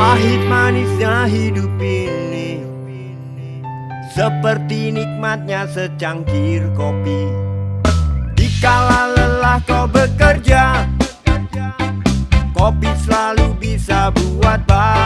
Pahit manisnya hidup ini. Seperti nikmatnya secangkir kopi. Dikala lelah kau bekerja Kopi selalu bisa buat bahagia.